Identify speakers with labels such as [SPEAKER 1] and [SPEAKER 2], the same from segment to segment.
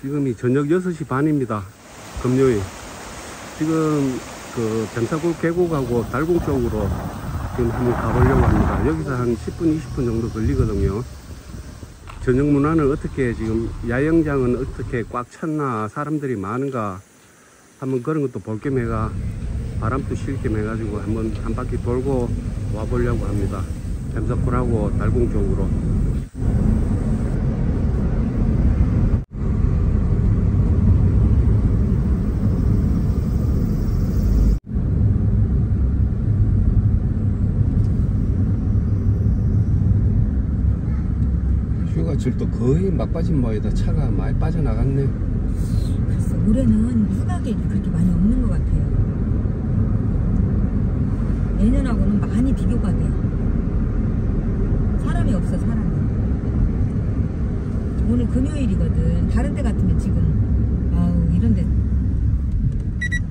[SPEAKER 1] 지금이 저녁 6시 반입니다. 금요일. 지금 그 병사골 계곡하고 달궁 쪽으로 지금 한번 가보려고 합니다. 여기서 한 10분, 20분 정도 걸리거든요. 저녁 문화는 어떻게 지금 야영장은 어떻게 꽉 찼나 사람들이 많은가 한번 그런 것도 볼 겸 해가 바람도 쉴 겸 해가지고 한번 한 바퀴 돌고 와보려고 합니다. 뱀사골하고 달궁 쪽으로. 휴가철도 거의 막빠진 모에다 차가 많이 빠져나갔네.
[SPEAKER 2] 글쎄 올해는 휴가객이 그렇게 많이 없는 것 같아요. 내년하고는 많이 비교가 돼. 사람이 없어 사람이. 오늘 금요일이거든. 다른 데 같으면 지금 아우 이런 데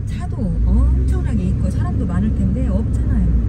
[SPEAKER 2] 차도 엄청나게 있고 사람도 많을 텐데 없잖아요.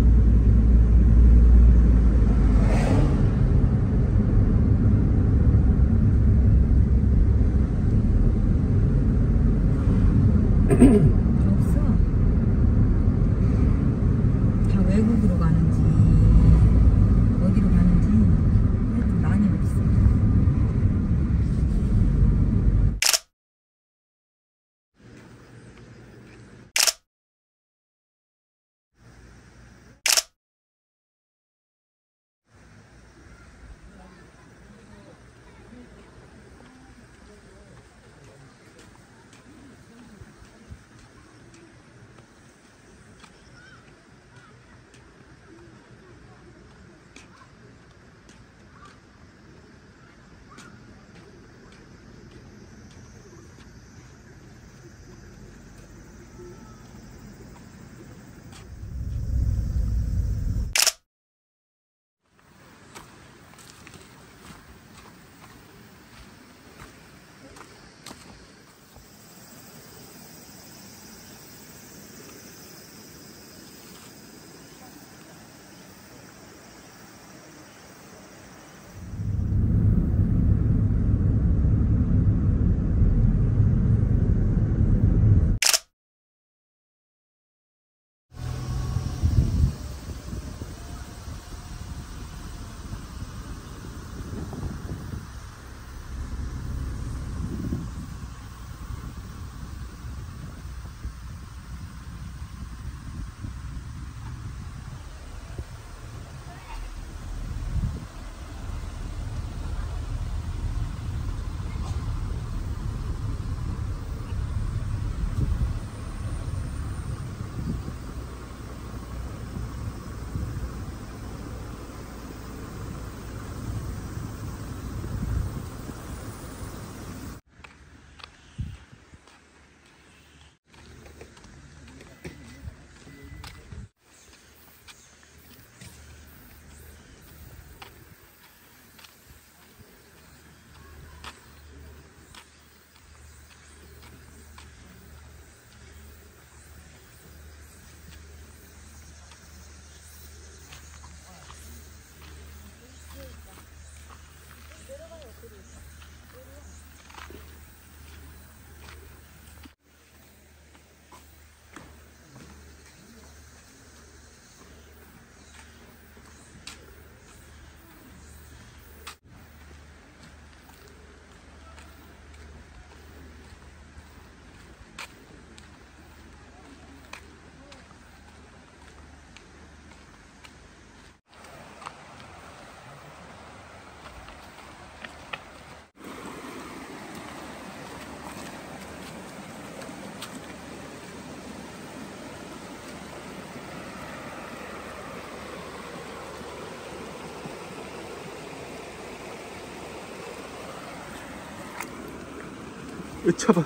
[SPEAKER 1] 으, 차봐.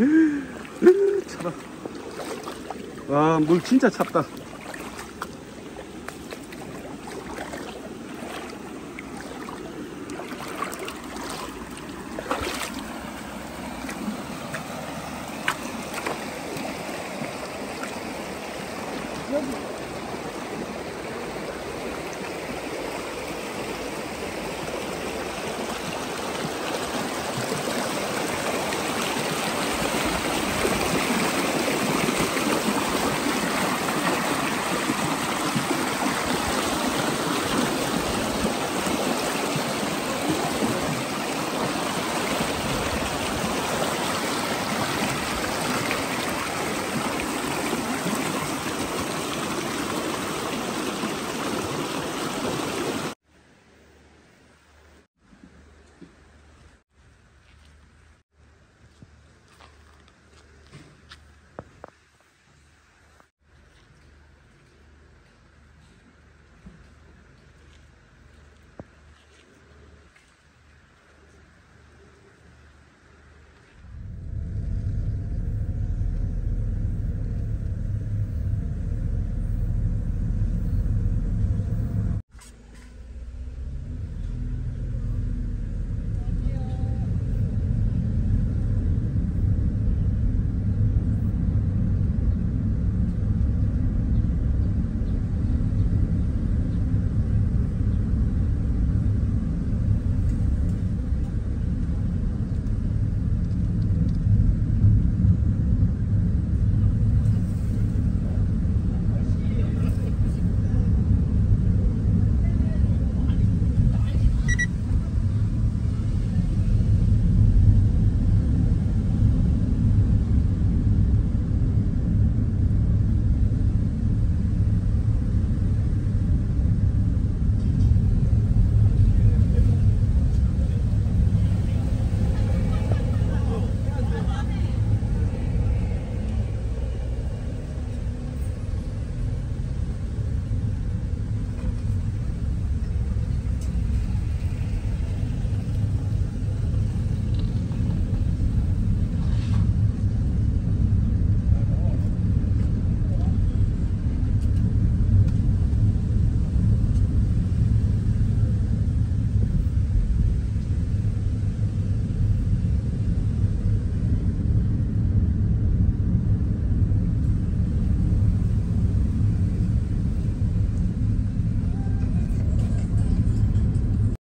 [SPEAKER 1] 으, 차봐. 와, 물 진짜 찹다.